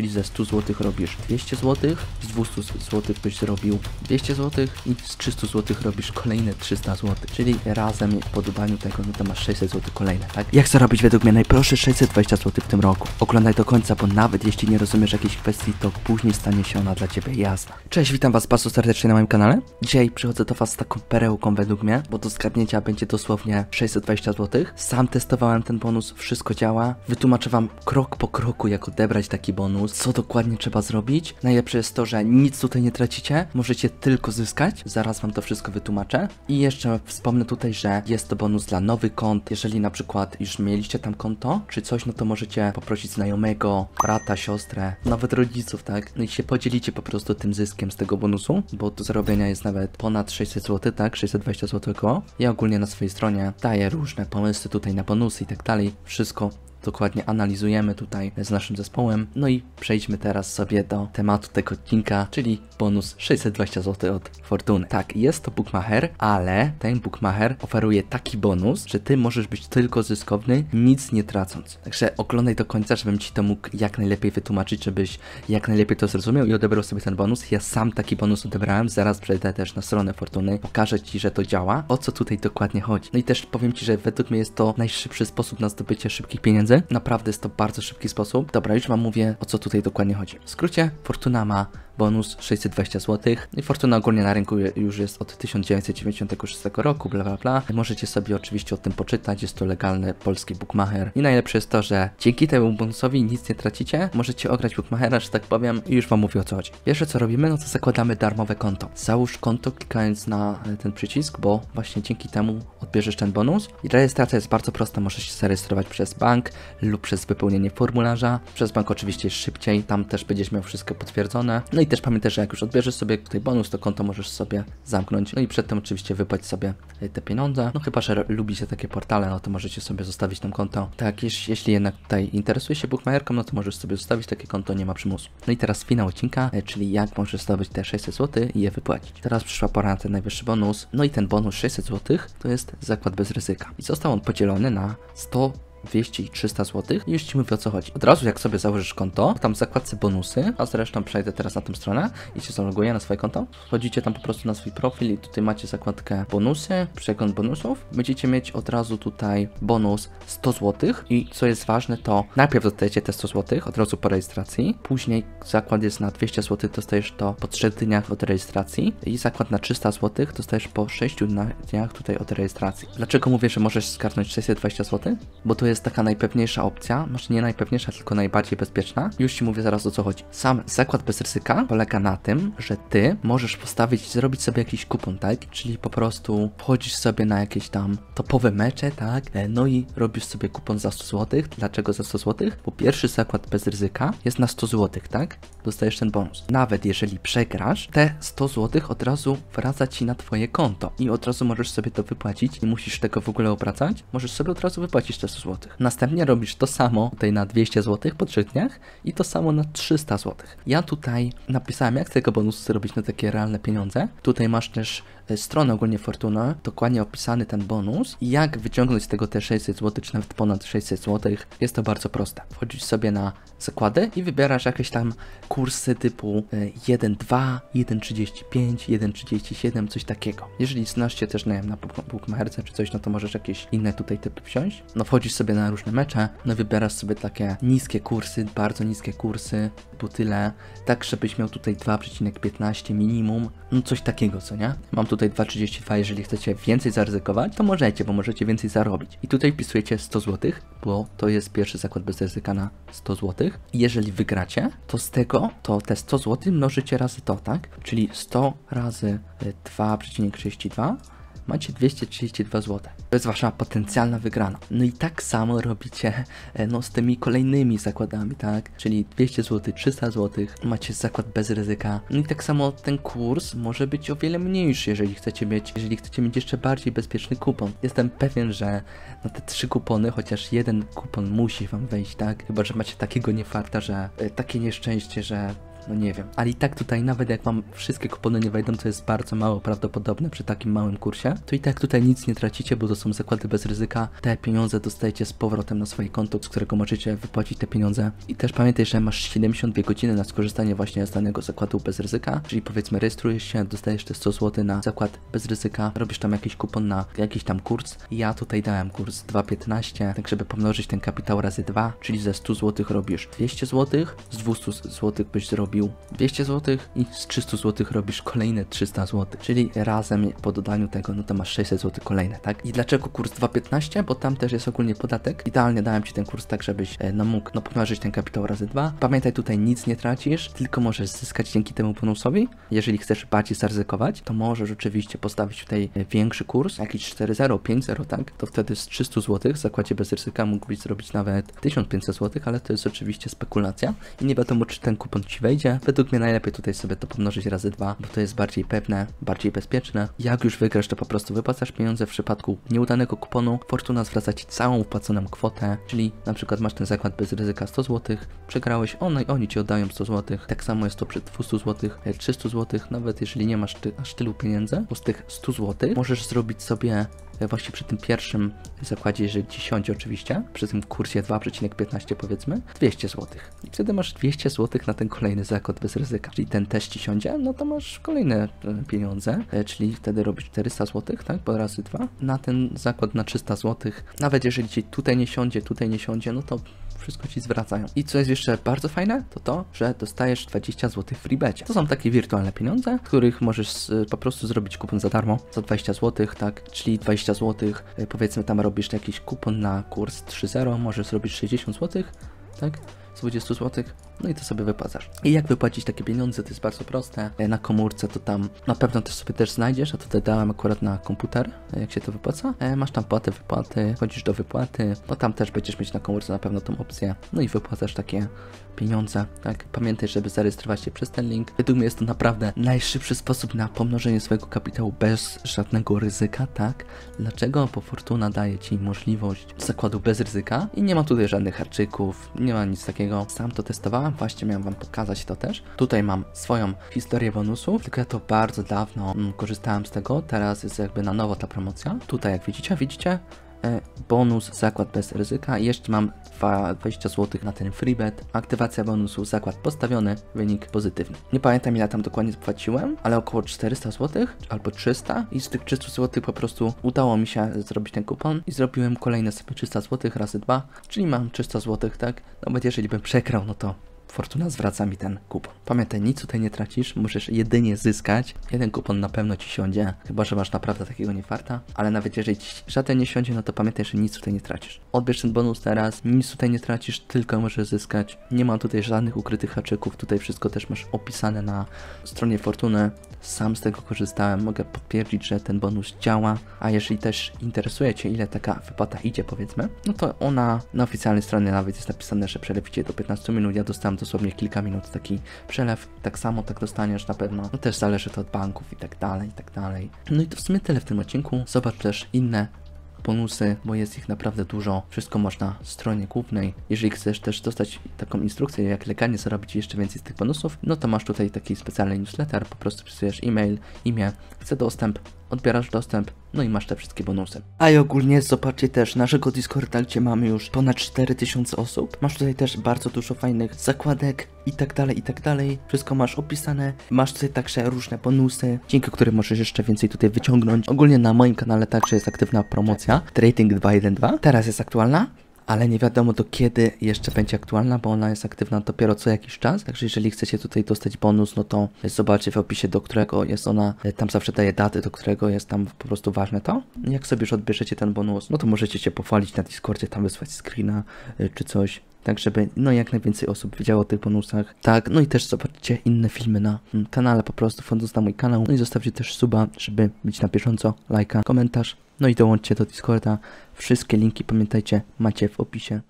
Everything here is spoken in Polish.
czyli ze 100 zł robisz 200 zł, z 200 zł byś zrobił 200 zł i z 300 zł robisz kolejne 300 zł, czyli razem po dodaniu tego, no to masz 600 zł kolejne, tak? Jak zarobić według mnie najprostsze 620 zł w tym roku? Oglądaj do końca, bo nawet jeśli nie rozumiesz jakiejś kwestii, to później stanie się ona dla Ciebie jasna. Cześć, witam Was bardzo serdecznie na moim kanale. Dzisiaj przychodzę do Was z taką perełką według mnie, bo do zgadnięcia będzie dosłownie 620 zł. Sam testowałem ten bonus, wszystko działa. Wytłumaczę Wam krok po kroku, jak odebrać taki bonus, co dokładnie trzeba zrobić. Najlepsze jest to, że nic tutaj nie tracicie, możecie tylko zyskać. Zaraz Wam to wszystko wytłumaczę. I jeszcze wspomnę tutaj, że jest to bonus dla nowych kont. Jeżeli na przykład już mieliście tam konto, czy coś, no to możecie poprosić znajomego, brata, siostrę, nawet rodziców, tak? No i się podzielicie po prostu tym zyskiem z tego bonusu, bo do zarobienia jest nawet ponad 600 zł, tak? 620 zł około. Ja ogólnie na swojej stronie daję różne pomysły tutaj na bonusy i tak dalej. Wszystko dokładnie analizujemy tutaj z naszym zespołem. No i przejdźmy teraz sobie do tematu tego odcinka, czyli bonus 620 zł od Fortuny. Tak, jest to bookmacher, ale ten bookmacher oferuje taki bonus, że ty możesz być tylko zyskowny, nic nie tracąc. Także oglądaj do końca, żebym ci to mógł jak najlepiej wytłumaczyć, żebyś jak najlepiej to zrozumiał i odebrał sobie ten bonus. Ja sam taki bonus odebrałem, zaraz przejdę też na stronę Fortuny, pokażę ci, że to działa. O co tutaj dokładnie chodzi? No i też powiem ci, że według mnie jest to najszybszy sposób na zdobycie szybkich pieniędzy Naprawdę jest to bardzo szybki sposób. Dobra, już wam mówię o co tutaj dokładnie chodzi. W skrócie, Fortuna ma bonus 620 zł. I Fortuna ogólnie na rynku już jest od 1996 roku, bla bla bla. Możecie sobie oczywiście o tym poczytać, jest to legalny polski bookmacher. I najlepsze jest to, że dzięki temu bonusowi nic nie tracicie, możecie ograć bookmachera, że tak powiem, i już wam mówię o co chodzi. Pierwsze co robimy, no to zakładamy darmowe konto. Załóż konto klikając na ten przycisk, bo właśnie dzięki temu odbierzesz ten bonus. I rejestracja jest bardzo prosta, możesz się zarejestrować przez bank lub przez wypełnienie formularza. Przez bank oczywiście szybciej, tam też będziesz miał wszystko potwierdzone. No i też pamiętaj, że jak już odbierzesz sobie tutaj bonus, to konto możesz sobie zamknąć. No i przedtem oczywiście wypłać sobie e, te pieniądze. No chyba, że lubicie takie portale, no to możecie sobie zostawić tam konto. Tak, jeśli, jednak tutaj interesuje się bookmacherką, no to możesz sobie zostawić takie konto, nie ma przymusu. No i teraz finał odcinka, e, czyli jak możesz zdobyć te 600 zł i je wypłacić. Teraz przyszła pora na ten najwyższy bonus. No i ten bonus 600 zł to jest zakład bez ryzyka. I został on podzielony na 100 200 i 300 zł. I już Ci mówię o co chodzi. Od razu jak sobie założysz konto, tam w zakładce bonusy, a zresztą przejdę teraz na tą stronę i się zaloguję na swoje konto. Wchodzicie tam po prostu na swój profil i tutaj macie zakładkę bonusy, przegląd bonusów. Będziecie mieć od razu tutaj bonus 100 zł i co jest ważne to najpierw dostajecie te 100 zł od razu po rejestracji, później zakład jest na 200 zł, dostajesz to po 3 dniach od rejestracji i zakład na 300 zł dostajesz po 6 dniach tutaj od rejestracji. Dlaczego mówię, że możesz skarnąć 620 zł? Bo to jest taka najpewniejsza opcja, może nie najpewniejsza, tylko najbardziej bezpieczna. Już Ci mówię zaraz o co chodzi. Sam zakład bez ryzyka polega na tym, że Ty możesz postawić, zrobić sobie jakiś kupon, tak? Czyli po prostu wchodzisz sobie na jakieś tam topowe mecze, tak? E, no i robisz sobie kupon za 100 zł. Dlaczego za 100 zł? Bo pierwszy zakład bez ryzyka jest na 100 zł, tak? Dostajesz ten bonus. Nawet jeżeli przegrasz, te 100 zł od razu wraca Ci na Twoje konto i od razu możesz sobie to wypłacić. Nie musisz tego w ogóle obracać. Możesz sobie od razu wypłacić te 100 zł. Następnie robisz to samo tutaj na 200 zł po 3 dniach i to samo na 300 zł. Ja tutaj napisałem, jak z tego bonusu zrobić na takie realne pieniądze. Tutaj masz też e, stronę ogólnie Fortuna, dokładnie opisany ten bonus i jak wyciągnąć z tego te 600 zł, czy nawet ponad 600 zł. Jest to bardzo proste. Wchodzisz sobie na zakłady i wybierasz jakieś tam kursy typu 1.2, 1.35, 1.37, coś takiego. Jeżeli znasz się też, na bookmacherce czy coś, no to możesz jakieś inne tutaj typy wziąć. No wchodzisz sobie na różne mecze, no wybierasz sobie takie niskie kursy, bardzo niskie kursy, po tyle, tak żebyś miał tutaj 2,15 minimum, no coś takiego, co nie? Mam tutaj 2,32, jeżeli chcecie więcej zaryzykować, to możecie, bo możecie więcej zarobić. I tutaj wpisujecie 100 zł, bo to jest pierwszy zakład bez ryzyka na 100 zł. Jeżeli wygracie, to z tego, to te 100 zł mnożycie razy to, tak? Czyli 100 razy 2,32 macie 232 zł. To jest wasza potencjalna wygrana. No i tak samo robicie e, no, z tymi kolejnymi zakładami, tak? Czyli 200 zł, 300 zł, macie zakład bez ryzyka. No i tak samo ten kurs może być o wiele mniejszy, jeżeli chcecie mieć, jeżeli chcecie mieć jeszcze bardziej bezpieczny kupon. Jestem pewien, że na te trzy kupony, chociaż jeden kupon musi wam wejść, tak? Chyba, że macie takiego niefarta, że e, takie nieszczęście, że no nie wiem. Ale i tak tutaj nawet jak wam wszystkie kupony nie wejdą, to jest bardzo mało prawdopodobne przy takim małym kursie, to i tak tutaj nic nie tracicie, bo to są zakłady bez ryzyka. Te pieniądze dostajecie z powrotem na swoje konto, z którego możecie wypłacić te pieniądze. I też pamiętaj, że masz 72 godziny na skorzystanie właśnie z danego zakładu bez ryzyka, czyli powiedzmy rejestrujesz się, dostajesz te 100 zł na zakład bez ryzyka, robisz tam jakiś kupon na jakiś tam kurs. Ja tutaj dałem kurs 2,15, tak żeby pomnożyć ten kapitał razy 2, czyli ze 100 zł robisz 200 zł, z 200 zł byś zrobił 200 zł i z 300 zł robisz kolejne 300 zł, czyli razem po dodaniu tego, no to masz 600 zł kolejne, tak? I dlaczego kurs 2,15? Bo tam też jest ogólnie podatek. Idealnie dałem Ci ten kurs tak, żebyś e, no mógł no pomnożyć ten kapitał razy 2. Pamiętaj, tutaj nic nie tracisz, tylko możesz zyskać dzięki temu bonusowi. Jeżeli chcesz bardziej zaryzykować, to możesz oczywiście postawić tutaj e, większy kurs, jakiś 4,0, 5,0, tak? To wtedy z 300 zł w zakładzie bez ryzyka mógłbyś zrobić nawet 1500 zł, ale to jest oczywiście spekulacja i nie wiadomo, czy ten kupon Ci wejdzie. Według mnie najlepiej tutaj sobie to pomnożyć razy 2, bo to jest bardziej pewne, bardziej bezpieczne. Jak już wygrasz, to po prostu wypłacasz pieniądze w przypadku nieudanego kuponu. Fortuna zwraca Ci całą wpłaconą kwotę, czyli na przykład masz ten zakład bez ryzyka 100 zł, przegrałeś, one, oni Ci oddają 100 zł. Tak samo jest to przy 200 zł, 300 zł, nawet jeżeli nie masz ty, aż tylu pieniędzy, bo z tych 100 zł możesz zrobić sobie właśnie przy tym pierwszym zakładzie, jeżeli ci siądzie oczywiście, przy tym kursie 2,15 powiedzmy, 200 zł. I wtedy masz 200 zł na ten kolejny zakład bez ryzyka. Czyli ten też ci siądzie, no to masz kolejne e, pieniądze, e, czyli wtedy robisz 400 zł, tak, po razy 2, na ten zakład na 300 zł. Nawet jeżeli ci tutaj nie siądzie, tutaj nie siądzie, no to wszystko ci zwracają. I co jest jeszcze bardzo fajne, to to, że dostajesz 20 zł w freebecie. To są takie wirtualne pieniądze, których możesz y, po prostu zrobić kupon za darmo, za 20 zł, tak, czyli 20 zł, y, powiedzmy tam robisz jakiś kupon na kurs 3.0, możesz zrobić 60 zł, tak, z 20 zł, no i to sobie wypłacasz. I jak wypłacić takie pieniądze, to jest bardzo proste. E, Na komórce to tam na pewno też sobie też znajdziesz, a tutaj dałem akurat na komputer, e, jak się to wypłaca. E, Masz tam płatę, wypłaty, chodzisz do wypłaty, no tam też będziesz mieć na komórce na pewno tą opcję, no i wypłacasz takie pieniądze, tak? Pamiętaj, żeby zarejestrować się przez ten link. Według mnie jest to naprawdę najszybszy sposób na pomnożenie swojego kapitału bez żadnego ryzyka, tak? Dlaczego? Bo Fortuna daje Ci możliwość zakładu bez ryzyka i nie ma tutaj żadnych harczyków, nie ma nic takiego. Sam to testowałem, właśnie miałem Wam pokazać to też. Tutaj mam swoją historię bonusów, tylko ja to bardzo dawno mm, korzystałem z tego, teraz jest jakby na nowo ta promocja. Tutaj jak widzicie, widzicie? E, bonus, zakład bez ryzyka. Jeszcze mam dwa- 20 zł na ten freebet. Aktywacja bonusu, zakład postawiony, wynik pozytywny. Nie pamiętam ile tam dokładnie zapłaciłem, ale około 400 zł albo 300 i z tych 300 zł po prostu udało mi się zrobić ten kupon i zrobiłem kolejne sobie 300 zł razy 2, czyli mam 300 zł, tak? Nawet jeżeli bym przegrał, no to Fortuna zwraca mi ten kupon. Pamiętaj, nic tutaj nie tracisz, możesz jedynie zyskać. Jeden kupon na pewno ci siądzie, chyba że masz naprawdę takiego niefarta, ale nawet jeżeli ci żaden nie siądzie, no to pamiętaj, że nic tutaj nie tracisz. Odbierz ten bonus teraz, nic tutaj nie tracisz, tylko możesz zyskać. Nie ma tutaj żadnych ukrytych haczyków, tutaj wszystko też masz opisane na stronie Fortuny. Sam z tego korzystałem, mogę potwierdzić, że ten bonus działa, a jeżeli też interesuje Cię, ile taka wypłata idzie, powiedzmy, no to ona na oficjalnej stronie nawet jest napisane, że przelew idzie do 15 minut. Ja dostałem dosłownie kilka minut taki przelew, tak samo tak dostaniesz na pewno. No też zależy to od banków i tak dalej, i tak dalej. No i to w sumie tyle w tym odcinku. Zobacz też inne bonusy, bo jest ich naprawdę dużo. Wszystko masz na stronie głównej. Jeżeli chcesz też dostać taką instrukcję, jak legalnie zarobić jeszcze więcej z tych bonusów, no to masz tutaj taki specjalny newsletter, po prostu wpisujesz e-mail, imię, chcę dostęp, odbierasz dostęp, no i masz te wszystkie bonusy. A i ogólnie zobaczcie też naszego Discorda, gdzie mamy już ponad 4000 osób. Masz tutaj też bardzo dużo fajnych zakładek i tak dalej, i tak dalej. Wszystko masz opisane. Masz tutaj także różne bonusy, dzięki którym możesz jeszcze więcej tutaj wyciągnąć. Ogólnie na moim kanale także jest aktywna promocja Trading 212. Teraz jest aktualna ale nie wiadomo do kiedy jeszcze będzie aktualna, bo ona jest aktywna dopiero co jakiś czas. Także jeżeli chcecie tutaj dostać bonus, no to zobaczcie w opisie, do którego jest ona. e, Tam zawsze daje daty, do którego jest tam po prostu ważne to. Jak sobie już odbierzecie ten bonus, no to możecie się pochwalić na Discordzie, tam wysłać screena e, czy coś. Tak, żeby no jak najwięcej osób wiedziało o tych bonusach. Tak, no i też zobaczcie inne filmy na mm, kanale, po prostu wchodząc na mój kanał. No i zostawcie też suba, żeby być na bieżąco, lajka, komentarz. No i dołączcie do Discorda. Wszystkie linki pamiętajcie, macie w opisie.